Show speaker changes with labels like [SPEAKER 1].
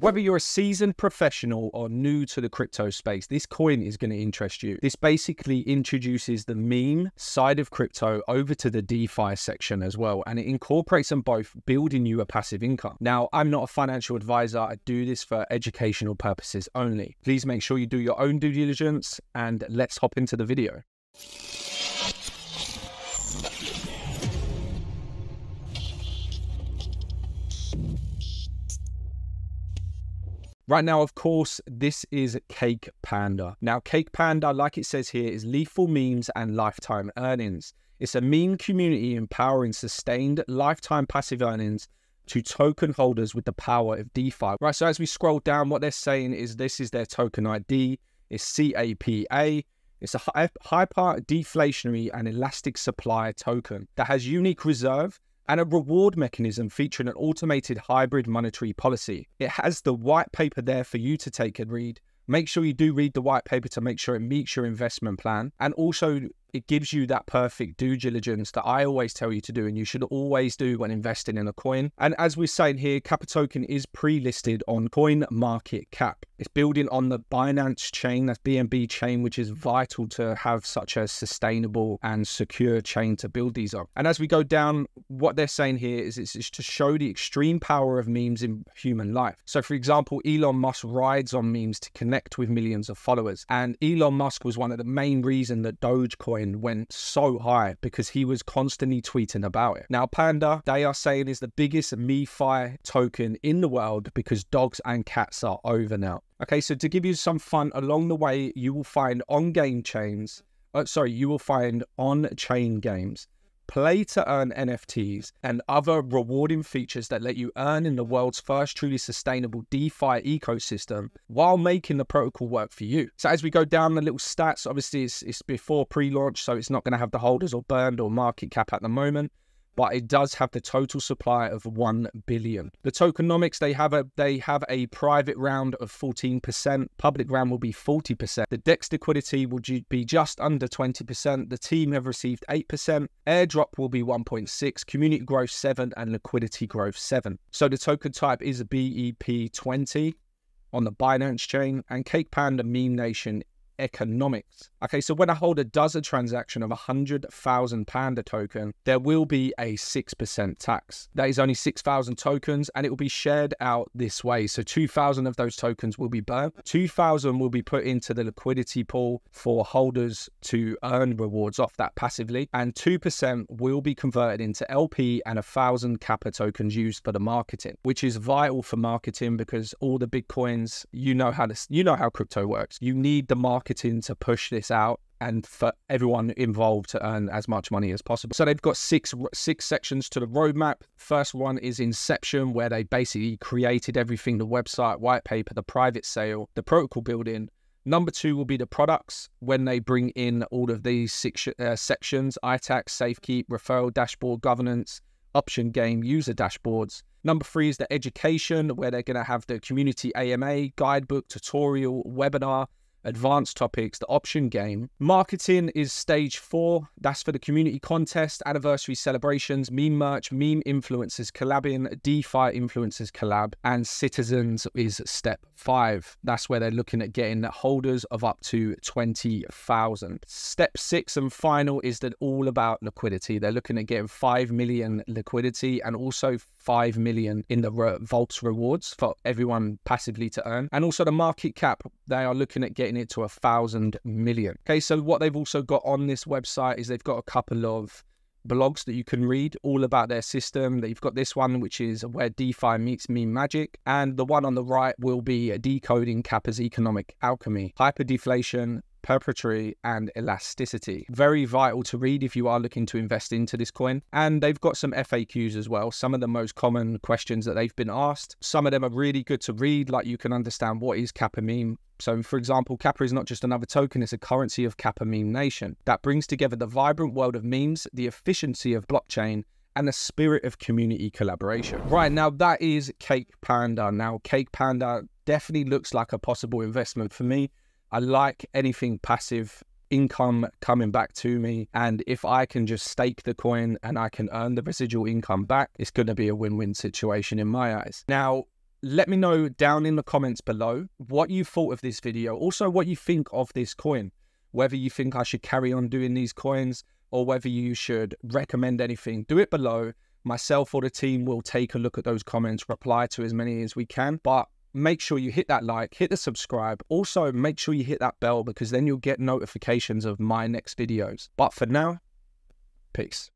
[SPEAKER 1] Whether you're a seasoned professional or new to the crypto space, this coin is going to interest you. This basically introduces the meme side of crypto over to the DeFi section as well, and it incorporates them both, building you a passive income. Now, I'm not a financial advisor, I do this for educational purposes only. Please make sure you do your own due diligence, and let's hop into the video. Right now, of course, this is Cake Panda. Now, Cake Panda, like it says here, is lethal memes and lifetime earnings. It's a meme community empowering sustained lifetime passive earnings to token holders with the power of DeFi. Right, so as we scroll down, what they're saying is this is their token ID, it's CAPA. It's a hyper deflationary and elastic supply token that has unique reserve and a reward mechanism featuring an automated hybrid monetary policy. It has the white paper there for you to take and read. Make sure you do read the white paper to make sure it meets your investment plan. And also, it gives you that perfect due diligence that I always tell you to do and you should always do when investing in a coin. And as we're saying here, Kappa Token is pre-listed on Coin Market Cap. It's building on the Binance chain, that's BNB chain, which is vital to have such a sustainable and secure chain to build these on. And as we go down, what they're saying here is it's, it's to show the extreme power of memes in human life. So for example, Elon Musk rides on memes to connect with millions of followers. And Elon Musk was one of the main reasons that Dogecoin went so high because he was constantly tweeting about it. Now, Panda, they are saying is the biggest MeFi token in the world because dogs and cats are over now. Okay, so to give you some fun along the way, you will find on game chains, uh, sorry, you will find on chain games play to earn NFTs, and other rewarding features that let you earn in the world's first truly sustainable DeFi ecosystem while making the protocol work for you. So as we go down the little stats, obviously it's, it's before pre-launch, so it's not going to have the holders or burned or market cap at the moment but it does have the total supply of 1 billion. The tokenomics, they have a they have a private round of 14%, public round will be 40%. The DEX liquidity will be just under 20%. The team have received 8%. Airdrop will be 1.6, community growth 7 and liquidity growth 7. So the token type is a BEP20 on the Binance chain and Cake Panda Meme Nation economics. Okay, so when a holder does a transaction of a 100,000 Panda token, there will be a 6% tax. That is only 6,000 tokens and it will be shared out this way. So 2,000 of those tokens will be burnt. 2,000 will be put into the liquidity pool for holders to earn rewards off that passively. And 2% will be converted into LP and a 1,000 Kappa tokens used for the marketing, which is vital for marketing because all the Bitcoins, you know how this, you know how crypto works. You need the market marketing to push this out and for everyone involved to earn as much money as possible. So they've got six six sections to the roadmap. First one is Inception, where they basically created everything: the website, white paper, the private sale, the protocol building. Number two will be the products when they bring in all of these six uh, sections: ITAX, SafeKeep, referral dashboard, governance, option game, user dashboards. Number three is the education, where they're going to have the community AMA, guidebook, tutorial, webinar, advanced topics, the option game. Marketing is stage four. That's for the community contest, anniversary celebrations, meme merch, meme influencers collabing, DeFi influencers collab, and citizens is step five. That's where they're looking at getting holders of up to 20,000. Step six and final is that all about liquidity. They're looking at getting 5 million liquidity and also 5 million in the re- vaults rewards for everyone passively to earn. And also the market cap, they are looking at getting it to a thousand million. Okay, so what they've also got on this website is they've got a couple of blogs that you can read all about their system. They've got this one, which is where DeFi meets meme magic. And the one on the right will be decoding Kappa's economic alchemy, hyperdeflation, perpetuity, and elasticity. Very vital to read if you are looking to invest into this coin. And they've got some FAQs as well, some of the most common questions that they've been asked. Some of them are really good to read, like you can understand what is Kappa meme. So, for example, Kappa is not just another token, it's a currency of Kappa Meme Nation that brings together the vibrant world of memes, the efficiency of blockchain, and the spirit of community collaboration. Right now, that is Cake Panda. Now, Cake Panda definitely looks like a possible investment for me. I like anything passive income coming back to me. And if I can just stake the coin and I can earn the residual income back, it's going to be a win win situation in my eyes. Now, let me know down in the comments below what you thought of this video. Also, what you think of this coin. Whether you think I should carry on doing these coins or whether you should recommend anything, do it below. Myself or the team will take a look at those comments, reply to as many as we can. But make sure you hit that like, hit the subscribe. Also, make sure you hit that bell because then you'll get notifications of my next videos. But for now, peace.